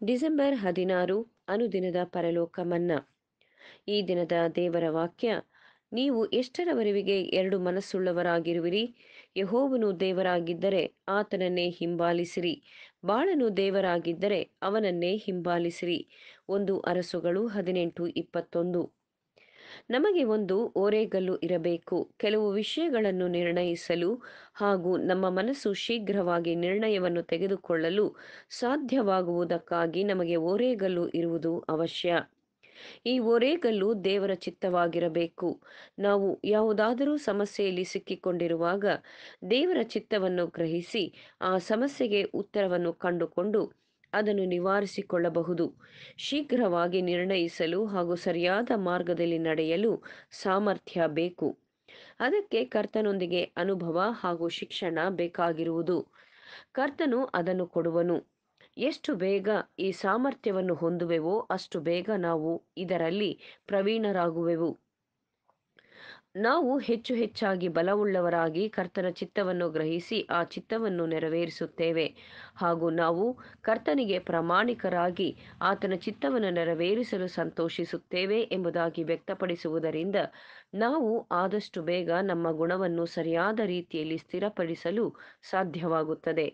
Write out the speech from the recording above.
December ಹದಿನಾರು ಅನುದಿನದ ಪರಲೋಕ ಮನ್ನಾ ಈ ದಿನದ ದೇವರ ವಾಕ್ಯ, ನೀವು ಎಷ್ಟರವರೆಗೆ ಎರಡು ಮನಸ್ಸುಳ್ಳವರಾಗಿರುವಿರಿ? ಯಹೋವನು ದೇವರಾಗಿದ್ದರೆ ಆತನನ್ನೇ ಹಿಂಬಾಲಿಸಿರಿ. ಬಾಳನು ದೇವರಾಗಿದ್ದರೆ ಅವನನ್ನೇ ಹಿಂಬಾಲಿಸಿರಿ ಒಂದು ಅರಸುಗಳು ಹದಿನೆಂಟು ಇಪ್ಪತ್ತೊಂದು. ನಮಗೆ ಒಂದು ಓರೆಗಲ್ಲು ಇರಬೇಕು. ಕೆಲವು ವಿಷಯಗಳನ್ನು ನಿರ್ಣಯಿಸಲು ಹಾಗೂ ನಮ್ಮ ಮನಸ್ಸು ಶೀಘ್ರವಾಗಿ ನಿರ್ಣಯವನ್ನು ತೆಗೆದುಕೊಳ್ಳಲು ಸಾಧ್ಯವಾಗುವುದಕ್ಕಾಗಿ ನಮಗೆ ಓರೆಗಲ್ಲು ಇರುವುದು ಅವಶ್ಯ. ಈ ಓರೆಗಲ್ಲು ದೇವರ ಚಿತ್ತವಾಗಿರಬೇಕು. ನಾವು ಯಾವುದಾದರೂ ಸಮಸ್ಯೆಯಲ್ಲಿ ಸಿಕ್ಕಿಕೊಂಡಿರುವಾಗ ದೇವರ ಚಿತ್ತವನ್ನು ಗ್ರಹಿಸಿ, ಆ ಸಮಸ್ಯೆಗೆ ಉತ್ತರವನ್ನು ಕಂಡುಕೊಂಡು ಅದನ್ನು ನಿವಾರಿಸಿಕೊಳ್ಳಬಹುದು. ಶೀಘ್ರವಾಗಿ ನಿರ್ಣಯಿಸಲು ಹಾಗೂ ಸರಿಯಾದ ಮಾರ್ಗದಲ್ಲಿ ನಡೆಯಲು ಸಾಮರ್ಥ್ಯ ಬೇಕು. ಅದಕ್ಕೆ ಕರ್ತನೊಂದಿಗೆ ಅನುಭವ ಹಾಗೂ ಶಿಕ್ಷಣ ಬೇಕಾಗಿರುವುದು. ಕರ್ತನು ಅದನ್ನು ಕೊಡುವನು. ಎಷ್ಟು ಬೇಗ ಈ ಸಾಮರ್ಥ್ಯವನ್ನು ಹೊಂದುವೆವೋ ಅಷ್ಟು ಬೇಗ ನಾವು ಇದರಲ್ಲಿ ಪ್ರವೀಣರಾಗುವೆವು. ನಾವು ಹೆಚ್ಚು ಹೆಚ್ಚಾಗಿ ಬಲವುಳ್ಳವರಾಗಿ ಕರ್ತನ ಚಿತ್ತವನ್ನು ಗ್ರಹಿಸಿ ಆ ಚಿತ್ತವನ್ನು ನೆರವೇರಿಸುತ್ತೇವೆ. ಹಾಗೂ ನಾವು ಕರ್ತನಿಗೆ ಪ್ರಾಮಾಣಿಕರಾಗಿ ಆತನ ಚಿತ್ತವನ್ನು ನೆರವೇರಿಸಲು ಸಂತೋಷಿಸುತ್ತೇವೆ ಎಂಬುದಾಗಿ ವ್ಯಕ್ತಪಡಿಸುವುದರಿಂದ ನಾವು ಆದಷ್ಟು ಬೇಗ ನಮ್ಮ ಗುಣವನ್ನು ಸರಿಯಾದ ರೀತಿಯಲ್ಲಿ ಸ್ಥಿರಪಡಿಸಲು ಸಾಧ್ಯವಾಗುತ್ತದೆ.